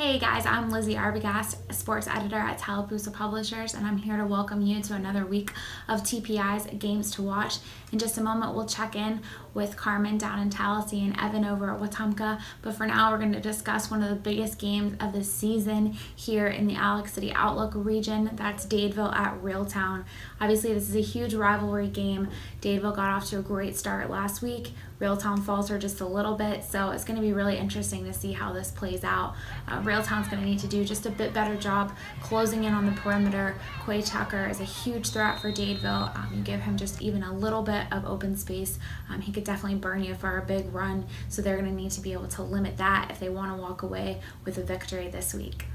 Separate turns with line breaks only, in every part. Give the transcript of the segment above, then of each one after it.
Hey guys, I'm Lizi Arbogast, sports editor at Tallapoosa Publishers, and I'm here to welcome you to another week of TPI's Games to Watch. In just a moment, we'll check in with Carmen down in Tallassee and Evan over at Wetumpka. But for now, we're going to discuss one of the biggest games of the season here in the Alex City Outlook region. That's Dadeville at Reeltown. Obviously, this is a huge rivalry game. Dadeville got off to a great start last week. Reeltown falls her just a little bit, so it's going to be really interesting to see how this plays out. Uh, Reeltown's going to need to do just a bit better job closing in on the perimeter. Quay Tucker is a huge threat for Dadeville. Um, you give him just even a little bit of open space, um, he could definitely burn you for a big run, so they're going to need to be able to limit that if they want to walk away with a victory this week.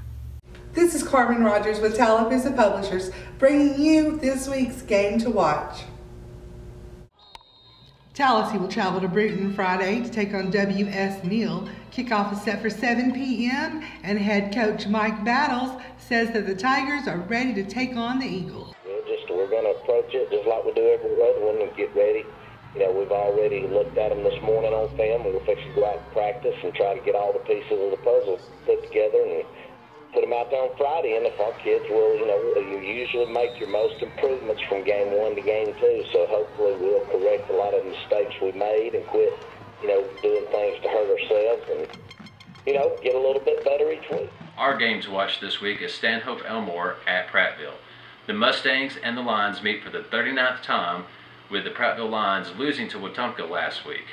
This is Carmen Rodgers with Tallapoosa Publishers, bringing you this week's game to watch. Tallassee will travel to Brewton Friday to take on W.S. Neal. Kickoff is set for 7 p.m. and head coach Mike Battles says that the Tigers are ready to take on the Eagles.
We're just we're going to approach it just like we do every other one and get ready. You know, we've already looked at them this morning on film. We're fixing to go out and practice and try to get all the pieces of the puzzle put together and put them out there on Friday, and if our kids will, you know, you usually make your most improvements from game one to game two. So hopefully we'll correct a lot of the mistakes we made and quit, you know, doing things to hurt ourselves and, you know, get a little bit better each week.
Our game to watch this week is Stanhope Elmore at Prattville. The Mustangs and the Lions meet for the 39th time, with the Prattville Lions losing to Wetumpka last week.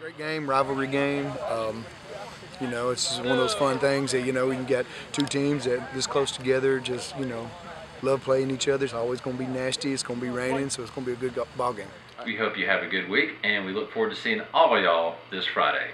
Great game, rivalry game. Um, you know, it's one of those fun things that, you know, we can get two teams that this close together, just, you know, love playing each other. It's always going to be nasty. It's going to be raining, so it's going to be a good ball game.
We hope you have a good week, and we look forward to seeing all of y'all this Friday.